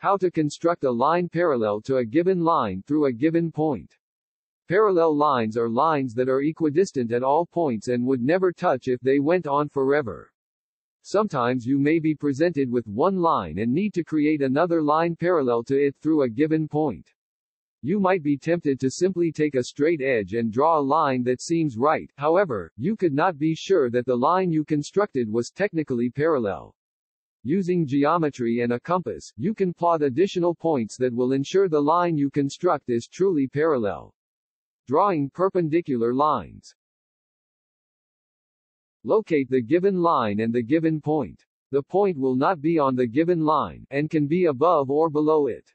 How to construct a line parallel to a given line through a given point. Parallel lines are lines that are equidistant at all points and would never touch if they went on forever. Sometimes you may be presented with one line and need to create another line parallel to it through a given point. You might be tempted to simply take a straight edge and draw a line that seems right, however, you could not be sure that the line you constructed was technically parallel. Using geometry and a compass, you can plot additional points that will ensure the line you construct is truly parallel. Drawing perpendicular lines. Locate the given line and the given point. The point will not be on the given line, and can be above or below it.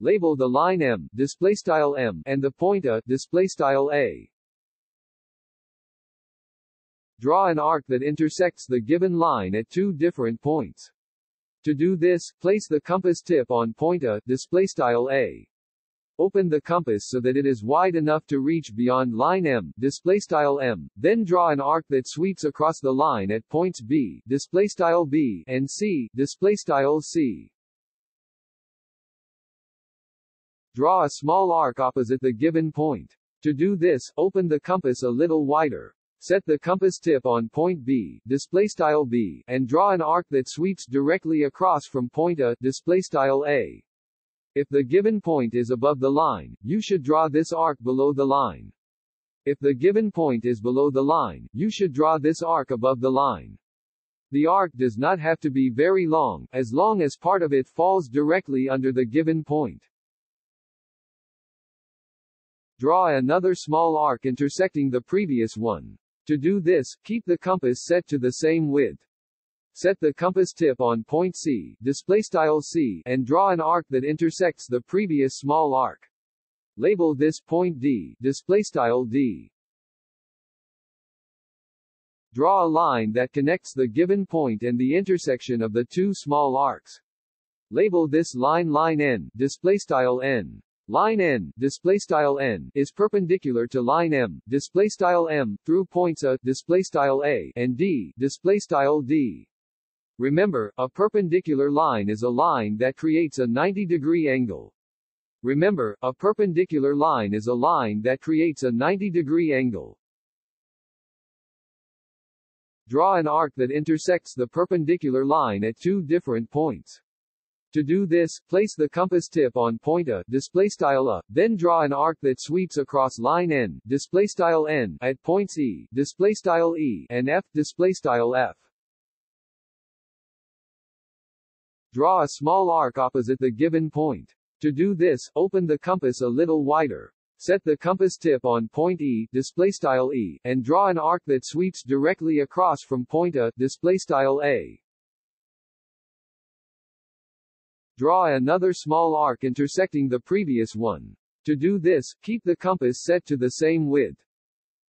Label the line M, display style M, and the point A, display style A. Draw an arc that intersects the given line at two different points. To do this, place the compass tip on point A, display style A. Open the compass so that it is wide enough to reach beyond line M, display style M, then draw an arc that sweeps across the line at points B, display style B, and C, display style C. Draw a small arc opposite the given point. To do this, open the compass a little wider. Set the compass tip on point B, display style B, and draw an arc that sweeps directly across from point A, display style A. If the given point is above the line, you should draw this arc below the line. If the given point is below the line, you should draw this arc above the line. The arc does not have to be very long, as long as part of it falls directly under the given point. Draw another small arc intersecting the previous one. To do this, keep the compass set to the same width. Set the compass tip on point C, display style C, and draw an arc that intersects the previous small arc. Label this point D, display style D. Draw a line that connects the given point and the intersection of the two small arcs. Label this line line N, display style N. Line N, display style N, is perpendicular to line M, display style M, through points A, display style A, and D, display style D. Remember, a perpendicular line is a line that creates a 90-degree angle. Remember, a perpendicular line is a line that creates a 90-degree angle. Draw an arc that intersects the perpendicular line at two different points. To do this, place the compass tip on point A, display style A, then draw an arc that sweeps across line N, display style N, at points E, display style E, and F, display style F. Draw a small arc opposite the given point. To do this, open the compass a little wider. Set the compass tip on point E, display style E, and draw an arc that sweeps directly across from point A, display style A. Draw another small arc intersecting the previous one. To do this, keep the compass set to the same width.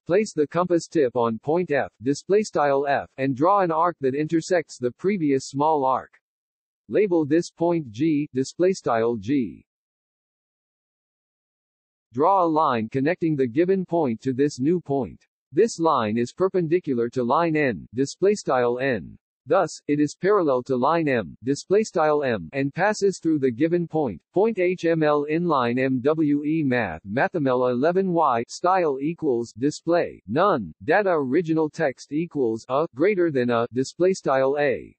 Place the compass tip on point F, display style F, and draw an arc that intersects the previous small arc. Label this point G, display style G. Draw a line connecting the given point to this new point. This line is perpendicular to line N, display style N. Thus, it is parallel to line M, display style M, and passes through the given point. Point HML inline MWE Math MathML 11Y style equals display none data original text equals a greater than a display style A.